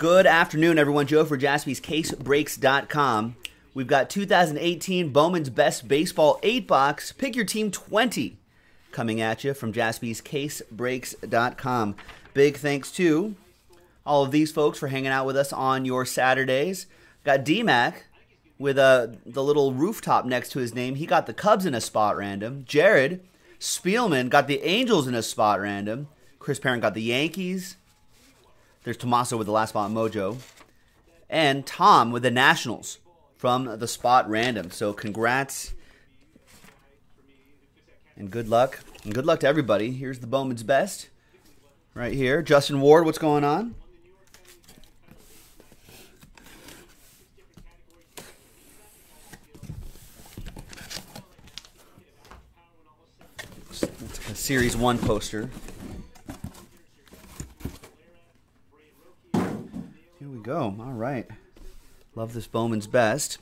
Good afternoon, everyone. Joe for jaspyscasebreaks.com. We've got 2018 Bowman's Best Baseball 8 box. Pick your team 20 coming at you from jaspyscasebreaks.com. Big thanks to all of these folks for hanging out with us on your Saturdays. Got DMAC with uh, the little rooftop next to his name. He got the Cubs in a spot random. Jared Spielman got the Angels in a spot random. Chris Parent got the Yankees. There's Tommaso with the last spot mojo. And Tom with the Nationals from the spot random. So congrats and good luck. And good luck to everybody. Here's the Bowman's best right here. Justin Ward, what's going on? a Series 1 poster. Here we go. All right. Love this Bowman's Best.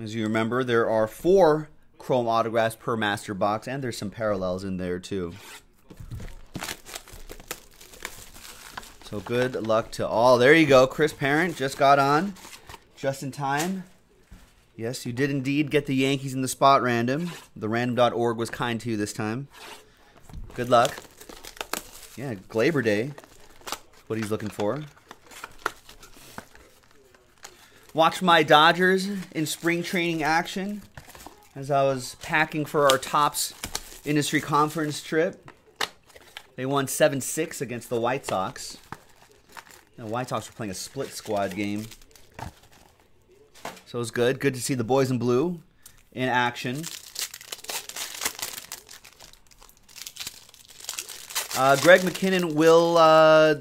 As you remember, there are four chrome autographs per master box, and there's some parallels in there too. So good luck to all. There you go. Chris Parent just got on just in time. Yes, you did indeed get the Yankees in the spot random. The random.org was kind to you this time. Good luck. Yeah, Gleyber Day. What he's looking for. Watch my Dodgers in spring training action as I was packing for our Topps Industry Conference trip. They won 7 6 against the White Sox. The White Sox were playing a split squad game. So it was good. Good to see the boys in blue in action. Uh, Greg McKinnon will uh,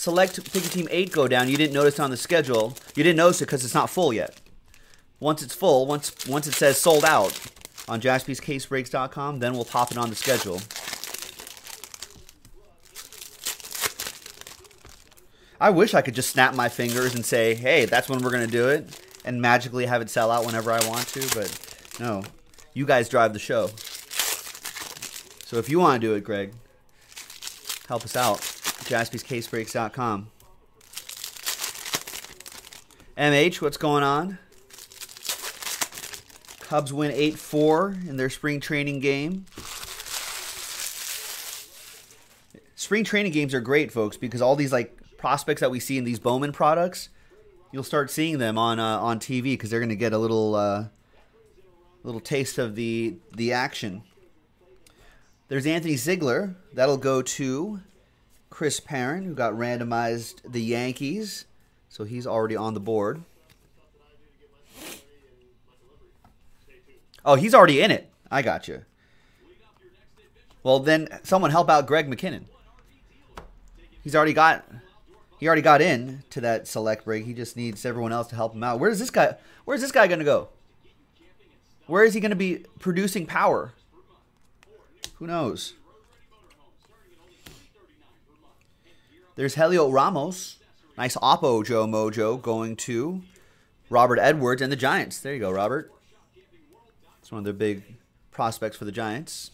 select pick team 8 go down. You didn't notice on the schedule. You didn't notice it because it's not full yet. Once it's full, once once it says sold out on jaspyscasebreaks.com, then we'll pop it on the schedule. I wish I could just snap my fingers and say, hey, that's when we're going to do it and magically have it sell out whenever I want to, but no. You guys drive the show. So if you want to do it, Greg, help us out. JaspysCaseBreaks.com. MH, what's going on? Cubs win 8 4 in their spring training game. Spring training games are great, folks, because all these like prospects that we see in these Bowman products you'll start seeing them on uh, on TV because they're going to get a little uh, little taste of the the action. There's Anthony Ziegler. That'll go to Chris Parent, who got randomized the Yankees, so he's already on the board. Oh, he's already in it. I got you. Well, then someone help out Greg McKinnon. He's already got he already got in to that select break. He just needs everyone else to help him out. Where's this guy? Where's this guy going to go? Where is he going to be producing power? Who knows? There's Heliot Ramos. Nice Oppo Joe Mojo going to Robert Edwards and the Giants. There you go, Robert. It's one of their big prospects for the Giants.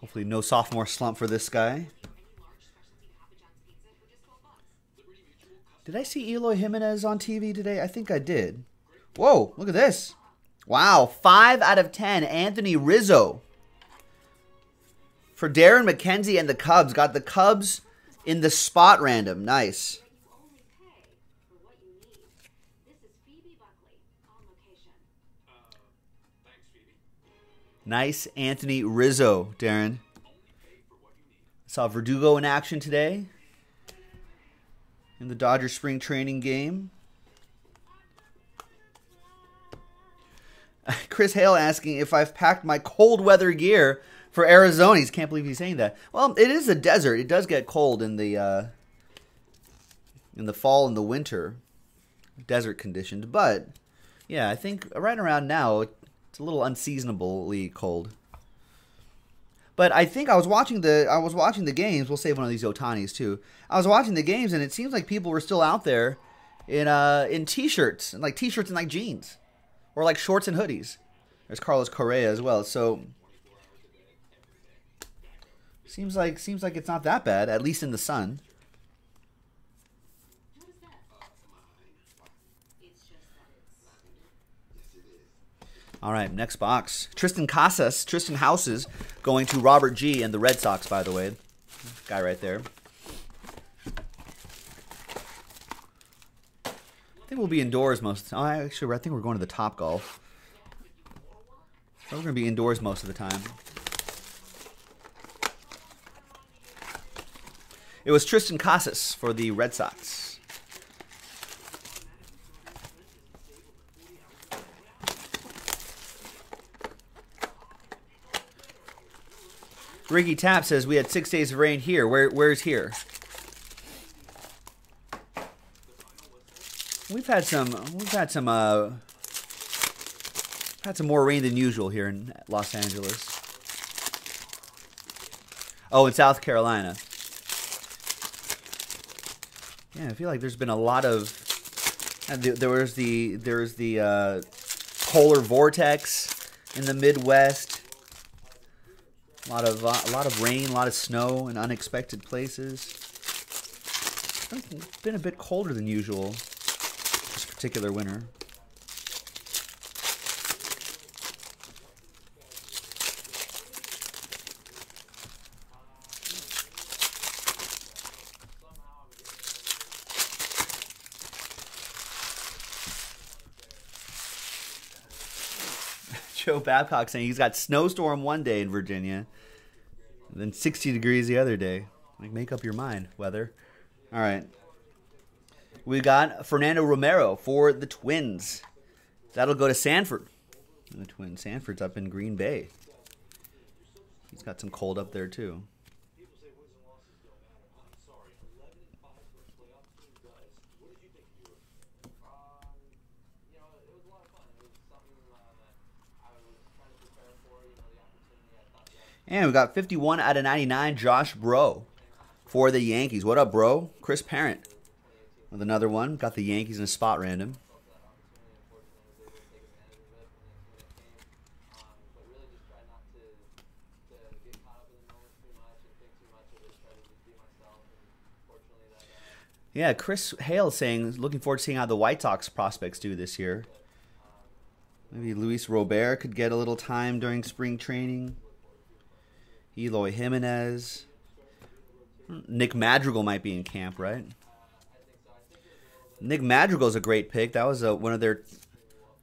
Hopefully, no sophomore slump for this guy. Did I see Eloy Jimenez on TV today? I think I did. Whoa, look at this. Wow, 5 out of 10. Anthony Rizzo. For Darren McKenzie and the Cubs. Got the Cubs in the spot random. Nice. Nice Anthony Rizzo, Darren. Saw Verdugo in action today in the Dodgers spring training game. Chris Hale asking if I've packed my cold weather gear for Arizona's. Can't believe he's saying that. Well, it is a desert. It does get cold in the uh, in the fall and the winter, desert conditioned. But yeah, I think right around now it's a little unseasonably cold. But I think I was watching the I was watching the games. We'll save one of these Ohtanis too. I was watching the games, and it seems like people were still out there in uh in t-shirts and like t-shirts and like jeans. Or like shorts and hoodies. There's Carlos Correa as well. So seems like seems like it's not that bad, at least in the sun. All right, next box. Triston Casas, Triston Houses, going to Robert G and the Red Sox, by the way. Guy right there. Think we'll be indoors most. Oh, actually, I think we're going to the Top Golf. So we're to be indoors most of the time. It was Triston Casas for the Red Sox. Ricky Tap says we had six days of rain here. Where where's here? We've had some we've had some uh had some more rain than usual here in Los Angeles. Oh, in South Carolina. Yeah, I feel like there's been a lot of there was the there was the uh, polar vortex in the Midwest. A lot of uh, a lot of rain, a lot of snow in unexpected places. It's been a bit colder than usual particular winner. Joe Babcock saying he's got snowstorm one day in Virginia, then 60 degrees the other day. Like, make up your mind, weather. All right. We got Fernando Romero for the Twins. That'll go to Sanford. The Twins. Sanford's up in Green Bay. He's got some cold up there, too. And we got 51 out of 99, Josh Bro for the Yankees. What up, bro? Chris Parent with another one. Got the Yankees in a spot random. Yeah, Chris Hale saying looking forward to seeing how the White Sox prospects do this year. Maybe Luis Robert could get a little time during spring training. Eloy Jimenez. Nick Madrigal might be in camp, right? Nick Madrigal's a great pick. That was a, one of their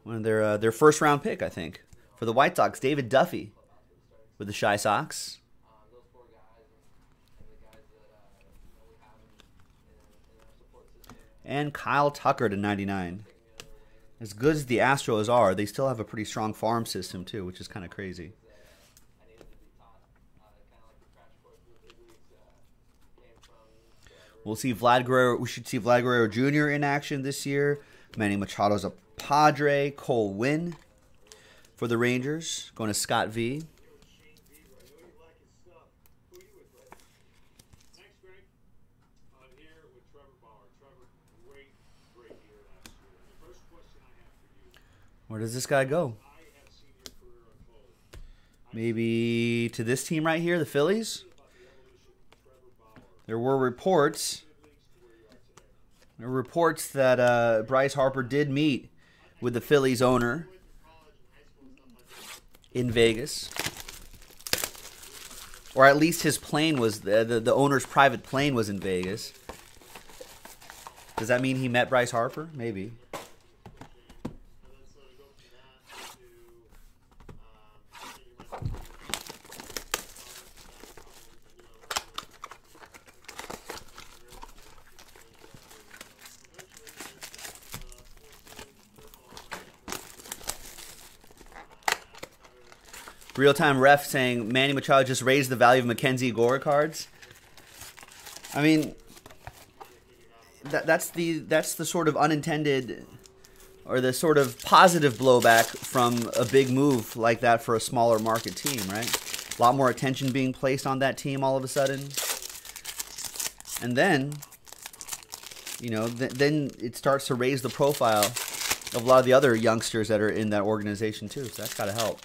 one of their uh, their first round pick, I think, for the White Sox. David Duffy with the Chi Sox. And Kyle Tucker to 99. As good as the Astros are, they still have a pretty strong farm system too, which is kind of crazy. We'll see Vlad Guerrero. We should see Vlad Guerrero Jr. in action this year. Manny Machado's a Padre. Cole Winn for the Rangers. Going to Scott V. Where does this guy go? Maybe to this team right here, the Phillies? There were reports. There were reports that uh, Bryce Harper did meet with the Phillies owner in Vegas, or at least his plane was the, the, the owner's private plane was in Vegas. Does that mean he met Bryce Harper? Maybe. Real time ref saying Manny Machado just raised the value of Mackenzie Gore cards. I mean, that, that's the that's the sort of unintended or the sort of positive blowback from a big move like that for a smaller market team, right? A lot more attention being placed on that team all of a sudden. And then, you know, th- then it starts to raise the profile of a lot of the other youngsters that are in that organization too. So that's got to help.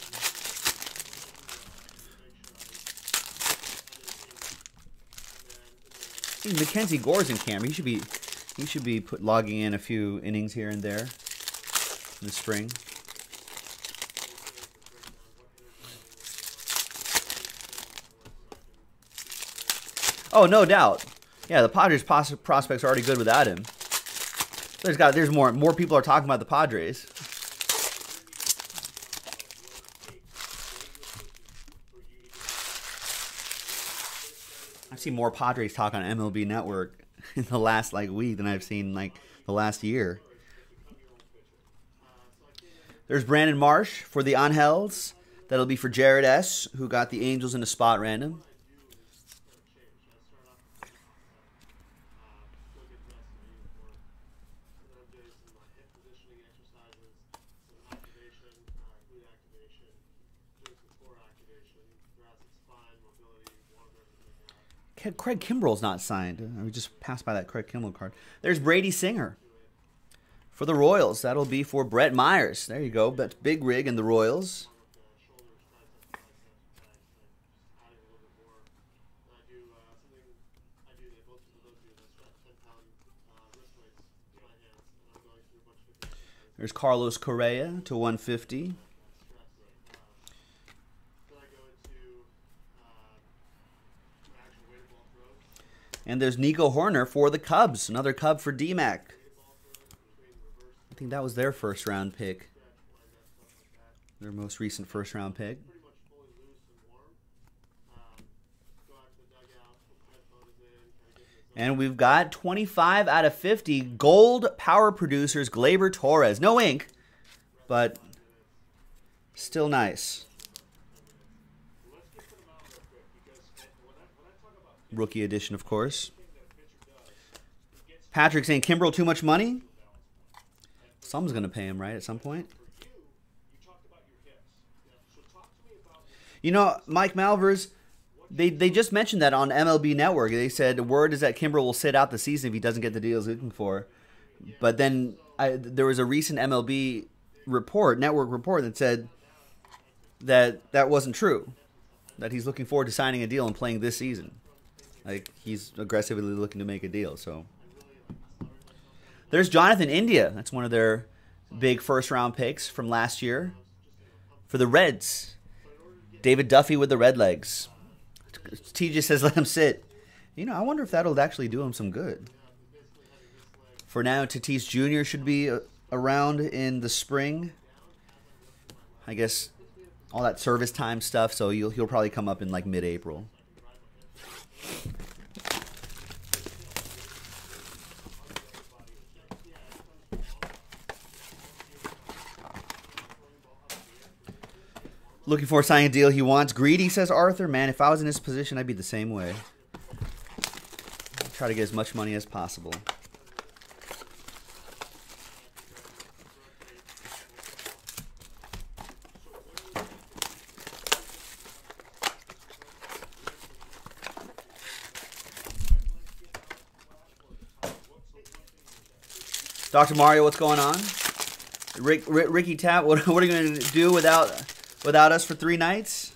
Mackenzie Gore's in camp. He should be he should be put, logging in a few innings here and there in the spring. Oh, no doubt. Yeah, the Padres prospects are already good without him. There's got there's more more people are talking about the Padres. I've seen more Padres talk on MLB Network in the last like week than I've seen like the last year. There's Brandon Marsh for the Angels. That'll be for Jared S., who got the Angels in a spot random. Craig Kimbrel's not signed. Uh, we just passed by that Craig Kimbrel card. There's Brady Singer for the Royals. That'll be for Brett Myers. There you go. That's Big Rig and the Royals. There's Carlos Correa to 150. And there's Nico Hoerner for the Cubs. Another Cub for DMAC. I think that was their first round pick. Their most recent first round pick. And we've got 25 out of 50 gold power producers Gleyber Torres. No ink, but still nice. Rookie edition, of course. Patrick saying Kimbrel too much money. Someone's going to pay him, right, at some point. You know, Mike Malvers, they, they just mentioned that on MLB Network. They said the word is that Kimbrel will sit out the season if he doesn't get the deal he's looking for. But then I, there was a recent MLB report, network report, that said that that wasn't true. That he's looking forward to signing a deal and playing this season. Like he's aggressively looking to make a deal. So there's Jonathan India. That's one of their big first round picks from last year for the Reds. David Duffy with the Red Legs. TJ says let him sit. You know, I wonder if that'll actually do him some good. For now, Tatis Jr. should be uh, around in the spring. I guess all that service time stuff, so he'll, he'll probably come up in like mid April. Looking for a signing deal he wants. Greedy, says Arthur. Man, if I was in his position, I'd be the same way. Try to get as much money as possible. Dr. Mario, what's going on? Rick, Rick, Ricky Tap, what, what are you going to do without without us for three nights?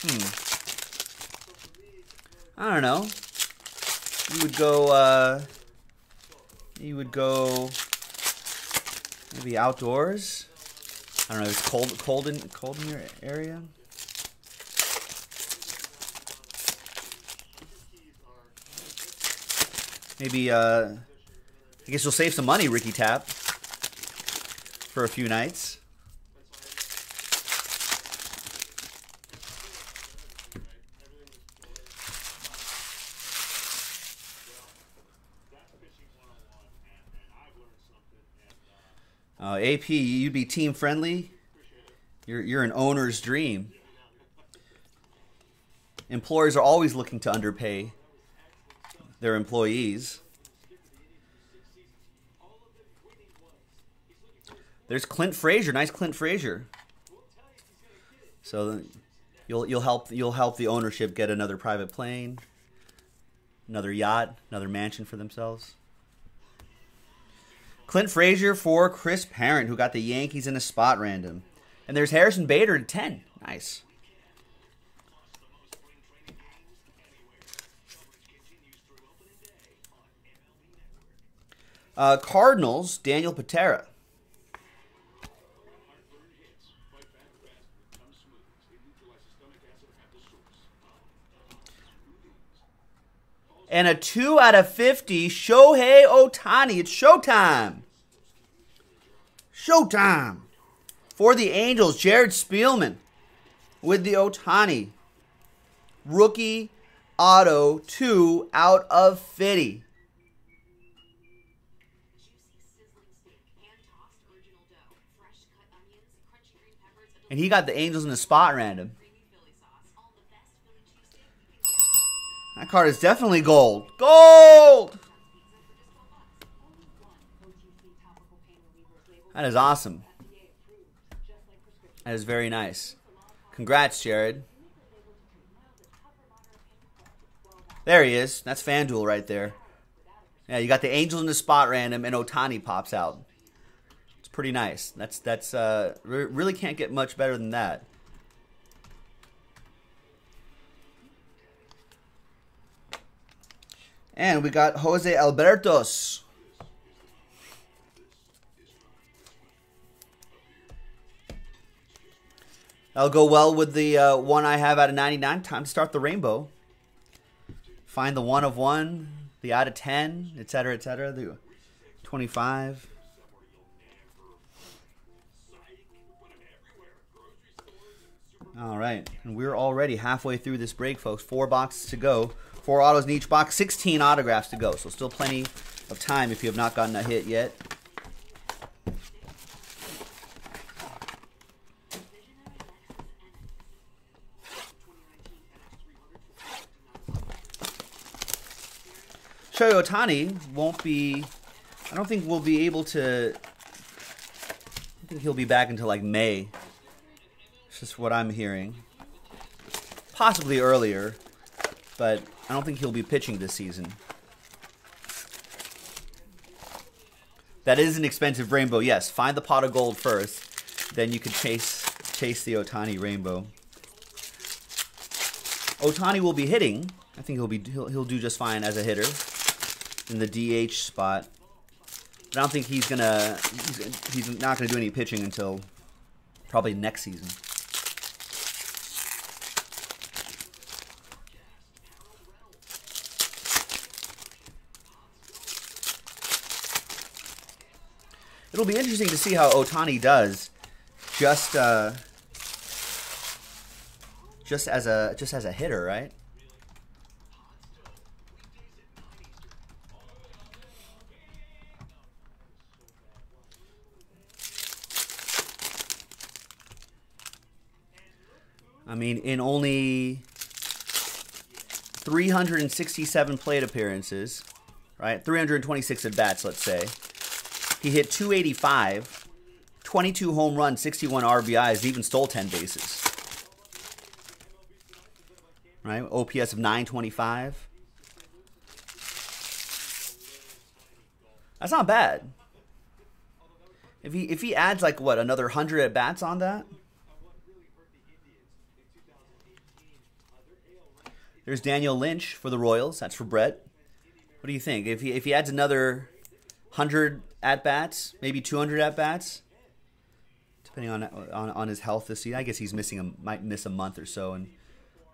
Hmm. I don't know. You would go. Uh, you would go. Maybe outdoors. I don't know. It's cold, cold in cold in your area. Maybe, uh, I guess you'll save some money, Ricky Tap, for a few nights. Uh, AP, you'd be team friendly. You're you're an owner's dream. Employers are always looking to underpay their employees. There's Clint Frazier, nice Clint Frazier. So you'll you'll help you'll help the ownership get another private plane. Another yacht, another mansion for themselves. Clint Frazier for Chris Parent, who got the Yankees in a spot random. And there's Harrison Bader at 10. Nice. Uh, Cardinals, Daniel Patera. And a 2 out of 50, Shohei Ohtani. It's showtime. Showtime. For the Angels, Jared Spielman with the Ohtani. Rookie auto 2 out of 50. And he got the Angels in the spot random. That card is definitely gold. Gold! That is awesome. That is very nice. Congrats, Jared. There he is. That's FanDuel right there. Yeah, you got the Angels in the spot random, and Ohtani pops out pretty nice. That's that's uh, re- really can't get much better than that. And we got Jose Albertos. That'll go well with the uh, one I have out of 99. Time to start the rainbow. Find the one of one, the out of 10, etc., etc., the 25. All right, and we're already halfway through this break, folks. Four boxes to go. Four autos in each box, 16 autographs to go. So still plenty of time if you have not gotten a hit yet. Shohei Ohtani won't be. I don't think we'll be able to. I think he'll be back until like May just what I'm hearing. Possibly earlier, but I don't think he'll be pitching this season. That is an expensive rainbow. Yes, find the pot of gold first, then you can chase chase the Ohtani rainbow. Ohtani will be hitting. I think he'll be he'll, he'll do just fine as a hitter in the DH spot. But I don't think he's gonna he's, he's not gonna do any pitching until probably next season. It'll be interesting to see how Ohtani does, just uh, just as a just as a hitter, right? I mean, in only 367 plate appearances, right? 326 at bats, let's say. He hit 285, 22 home runs, 61 RBIs, even stole 10 bases. Right? OPS of 925. That's not bad. If he if he adds like what another hundred at bats on that. There's Daniel Lynch for the Royals. That's for Brett. What do you think? If he if he adds another hundred at bats, maybe 200 at bats, depending on, on on his health this season. I guess he's missing a might miss a month or so, and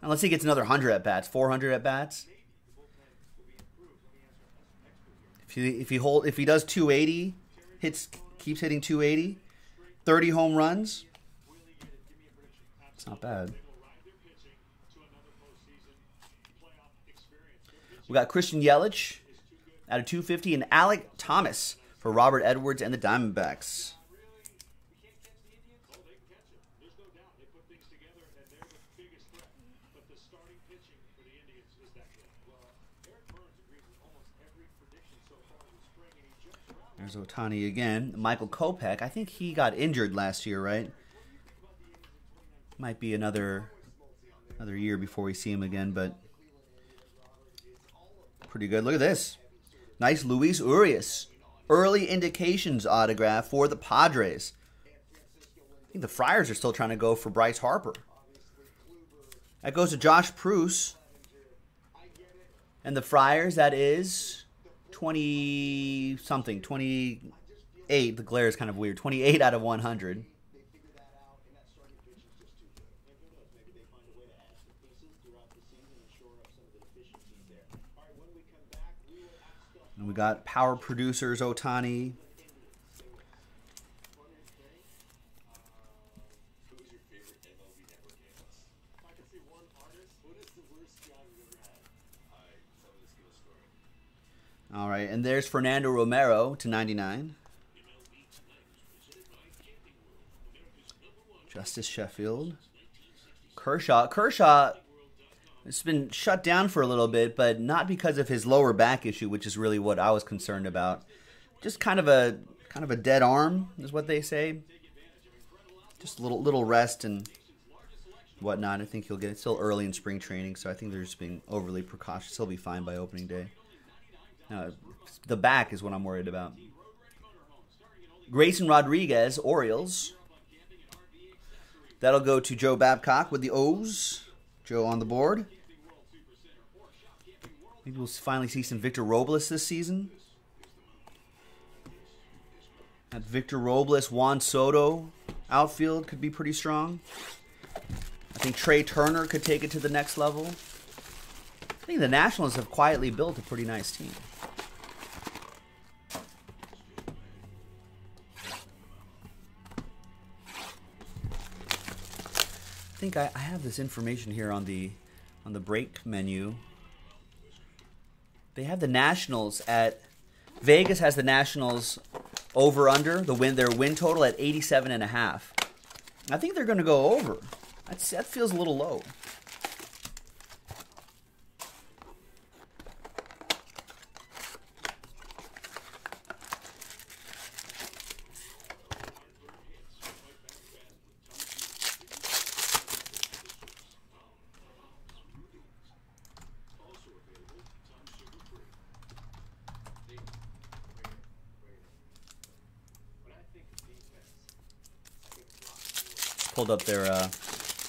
unless he gets another 100 at bats, 400 at bats. If he if he hold if he does 280, hits keeps hitting 280, 30 home runs. It's not bad. We got Christian Yelich out of 250 and Alek Thomas for Robert Edwards and the Diamondbacks. There's Ohtani again. Michael Kopech. I think he got injured last year, right? Might be another another year before we see him again, but Pretty good. Look at this. Nice Luis Urias. Early indications autograph for the Padres. I think the Friars are still trying to go for Bryce Harper. That goes to Josh Pruce. And the Friars, that is 20 something, 28. The glare is kind of weird. 28 out of 100. And we got power producers Ohtani. All right, and there's Fernando Romero to 99. Justus Sheffield. Kershaw. Kershaw it's been shut down for a little bit, but not because of his lower back issue, which is really what I was concerned about. Just kind of a kind of a dead arm is what they say. Just a little little rest and whatnot. I think he'll get it. still early in spring training, so I think they're just being overly precautious. He'll be fine by opening day. The back is what I'm worried about. Grayson Rodriguez, Orioles. That'll go to Joe Babcock with the O's. Joe on the board. Maybe we'll finally see some Victor Robles this season. That Victor Robles, Juan Soto outfield could be pretty strong. I think Trea Turner could take it to the next level. I think the Nationals have quietly built a pretty nice team. I think I, I have this information here on the on the break menu. They have the Nationals at Vegas has the Nationals over under the win their win total at 87 and a half. I think they're going to go over. That's, that feels a little low. Pulled up their uh,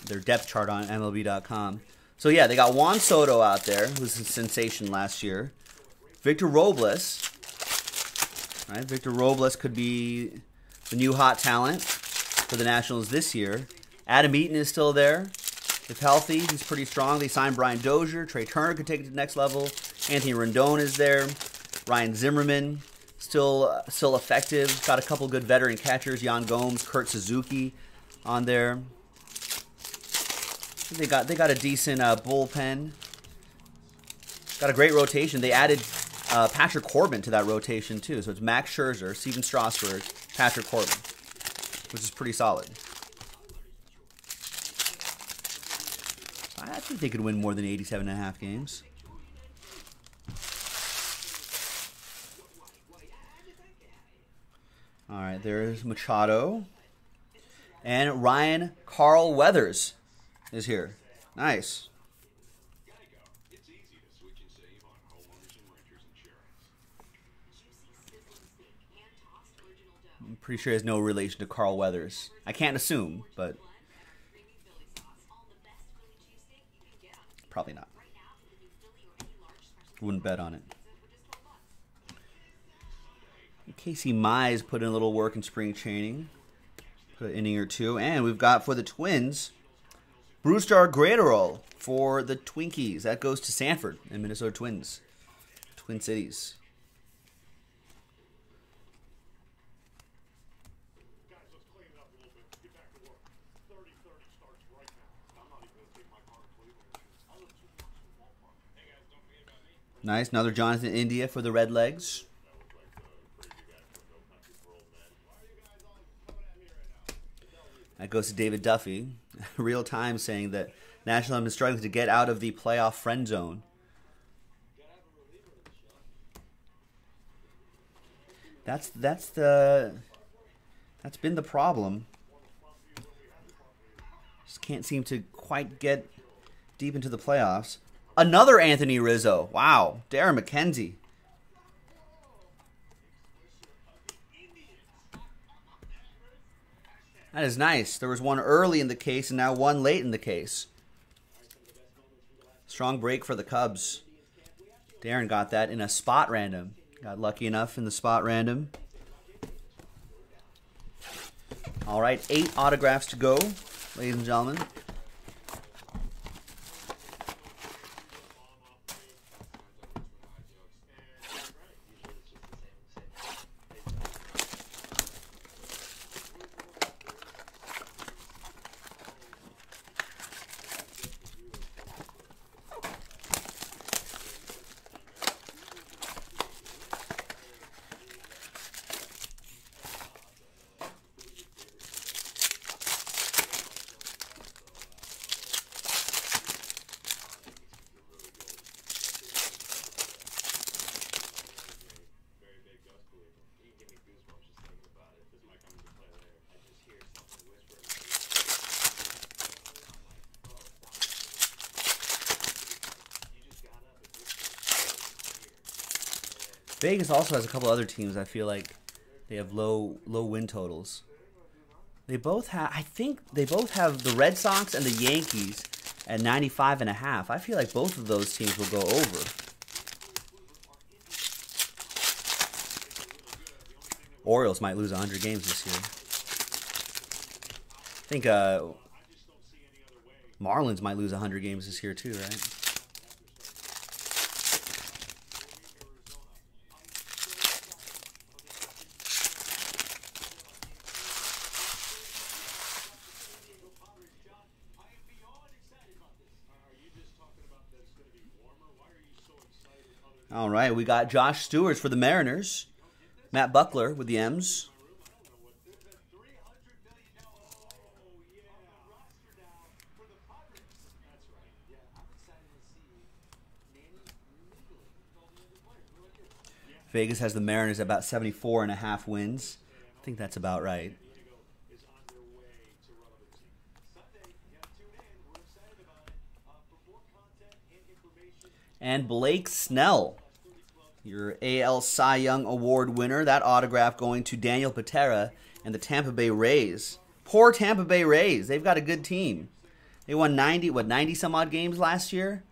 their depth chart on MLB.com. So yeah, they got Juan Soto out there, who was a sensation last year. Victor Robles, right? Victor Robles could be the new hot talent for the Nationals this year. Adam Eaton is still there. If healthy, he's pretty strong. They signed Brian Dozier. Trea Turner could take it to the next level. Anthony Rendon is there. Ryan Zimmerman still still effective. Got a couple good veteran catchers: Yan Gomes, Kurt Suzuki on there. They got they got a decent uh, bullpen. Got a great rotation. They added uh, Patrick Corbin to that rotation too. So it's Max Scherzer, Stephen Strasburg, Patrick Corbin, which is pretty solid. I think they could win more than 87 and a half games. All right, there's Machado. And Ryan Carl Weathers is here. Nice. I'm pretty sure he has no relation to Carl Weathers. I can't assume, but probably not. Wouldn't bet on it. Casey Mize put in a little work in spring training an inning or two. And we've got for the Twins, Brusdar Graterol for the Twinkies. That goes to Sanford and Minnesota Twins. Twin Cities. Nice. Another Jonathan India for the Red Legs. That goes to David Duffy, real time saying that National has been struggling to get out of the playoff friend zone. That's that's the that's been the problem. Just can't seem to quite get deep into the playoffs. Another Anthony Rizzo. Wow. Darren McKenzie. That is nice. There was one early in the case and now one late in the case. Strong break for the Cubs. Darren got that in a spot random. Got lucky enough in the spot random. All right, eight autographs to go, ladies and gentlemen. Vegas also has a couple other teams. I feel like they have low low win totals. They both have. I think they both have the Red Sox and the Yankees at 95 and a half. I feel like both of those teams will go over. Orioles might lose 100 games this year. I think uh, Marlins might lose 100 games this year too, right? All right, we got Josh Stewart for the Mariners. Matt Buckler with the M's. Vegas has the Mariners about 74 and a half wins. I think that's about right. And Blake Snell, your AL Cy Young Award winner. That autograph going to Daniel Patera and the Tampa Bay Rays. Poor Tampa Bay Rays. They've got a good team. They won 90 what 90 some odd games last year.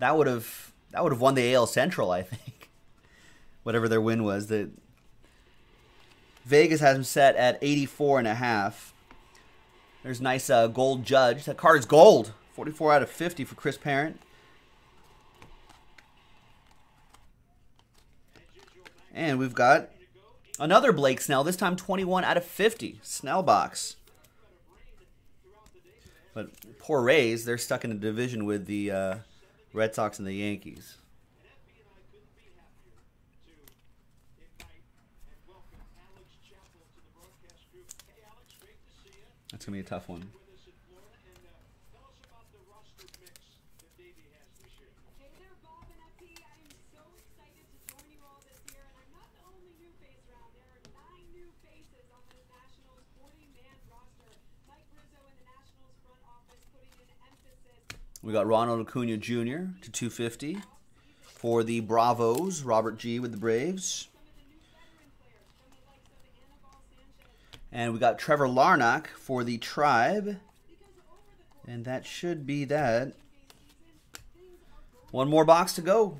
That would have that would have won the AL Central, I think. Whatever their win was. The Vegas has them set at 84 and a half. There's nice uh, gold judge. That card is gold. 44 out of 50 for Chris Parent. And we've got another Blake Snell, this time 21 out of 50. Snell box. But poor Rays, they're stuck in a division with the uh, Red Sox and the Yankees. That's going to be a tough one. We got Ronald Acuna Jr. to 250 for the Bravos. Robert G. with the Braves. And we got Trevor Larnach for the Tribe. And that should be that. One more box to go.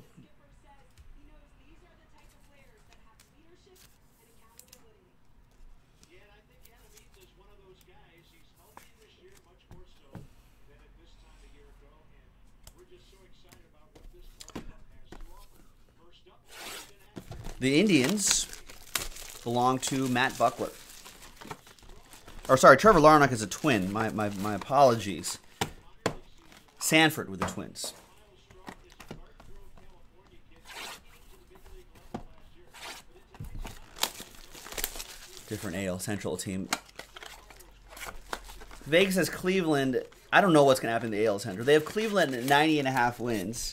The Indians belong to Matt Buckler. Or sorry, Trevor Larnach is a twin. My, my, my apologies. Sanford with the Twins. Different AL Central team. Vegas has Cleveland. I don't know what's going to happen in the AL Central. They have Cleveland at 90 and a half wins.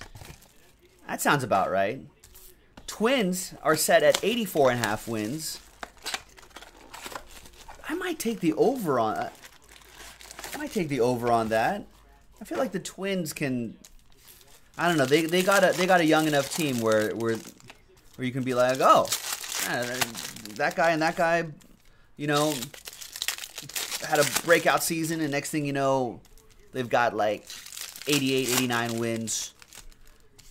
That sounds about right. Twins are set at 84 and a half wins. I might take the over on. I might take the over on that. I feel like the Twins can I don't know. They they got a they got a young enough team where where where you can be like, oh, that guy and that guy, you know, had a breakout season, and next thing you know, they've got like 88, 89 wins.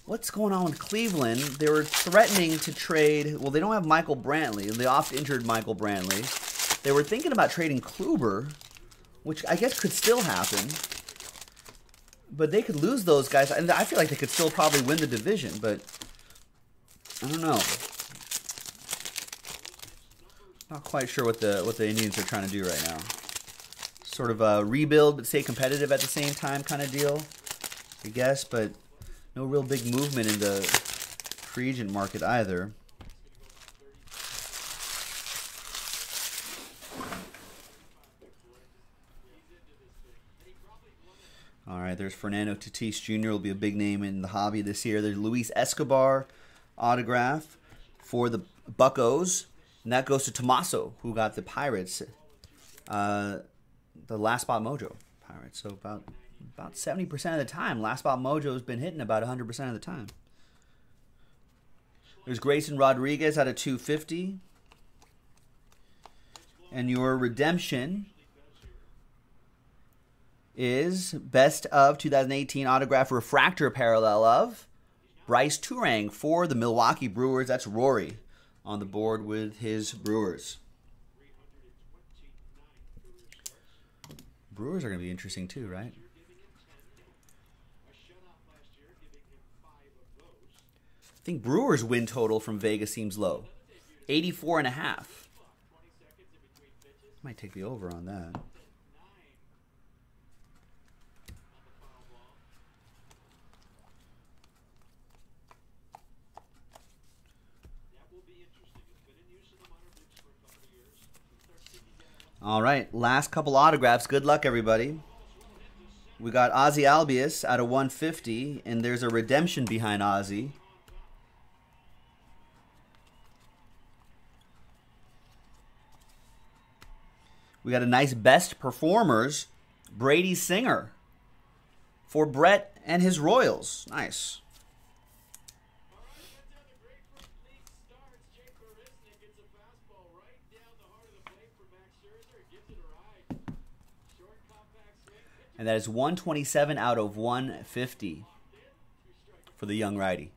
What's going on with Cleveland? They were threatening to trade. Well, they don't have Michael Brantley. They oft injured Michael Brantley. They were thinking about trading Kluber, which I guess could still happen. But they could lose those guys, and I feel like they could still probably win the division. But I don't know. Not quite sure what the what the Indians are trying to do right now. Sort of a rebuild but stay competitive at the same time kind of deal, I guess. But no real big movement in the free agent market either. All right, there's Fernando Tatis Jr. will be a big name in the hobby this year. There's Luis Escobar autograph for the Buckos, and that goes to Tommaso, who got the Pirates, uh, the Last Spot Mojo Pirates. So about about 70% of the time, Last Spot Mojo has been hitting about 100% of the time. There's Grayson Rodriguez out of 250. And your redemption is best of 2018 autograph refractor parallel of Brice Turang for the Milwaukee Brewers. That's Rory on the board with his Brewers. Brewers are going to be interesting too, right? Think Brewers win total from Vegas seems low. 84 and a half. Might take the over on that. All right, last couple autographs. Good luck, everybody. We got Ozzie Albies out of 150, and there's a redemption behind Ozzie. We got a nice best performers, Brady Singer, for Brett and his Royals. Nice. And that is 127 out of 150 for the young righty.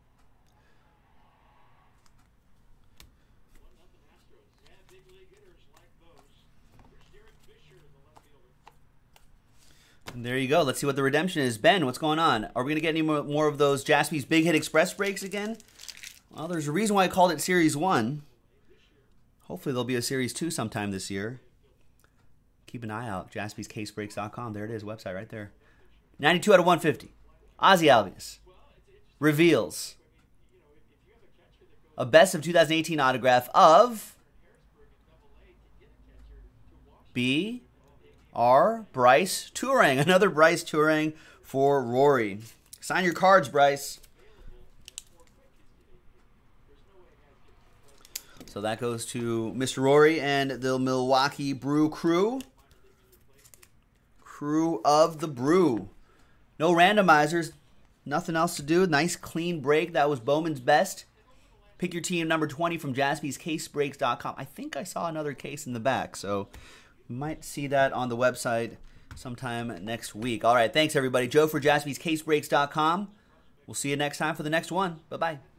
And there you go. Let's see what the redemption is. Ben, what's going on? Are we going to get any more, more of those Jaspy's Big Hit Express breaks again? Well, there's a reason why I called it Series 1. Hopefully there'll be a Series 2 sometime this year keep an eye out. JaspysCaseBreaks.com. There it is, website right there. 92 out of 150. Ozzie Albies reveals a best of 2018 autograph of B. R. Brice Turang. Another Brice Turang for Rory. Sign your cards, Brice. So that goes to Mr. Rory and the Milwaukee Brew Crew crew of the brew. No randomizers, nothing else to do. Nice clean break. That was Bowman's best. Pick your team number 20 from jaspyscasebreaks.com. I think I saw another case in the back, so might see that on the website sometime next week. All right, thanks everybody. Joe for jaspyscasebreaks.com. We'll see you next time for the next one. Bye bye.